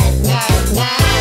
no, no, no.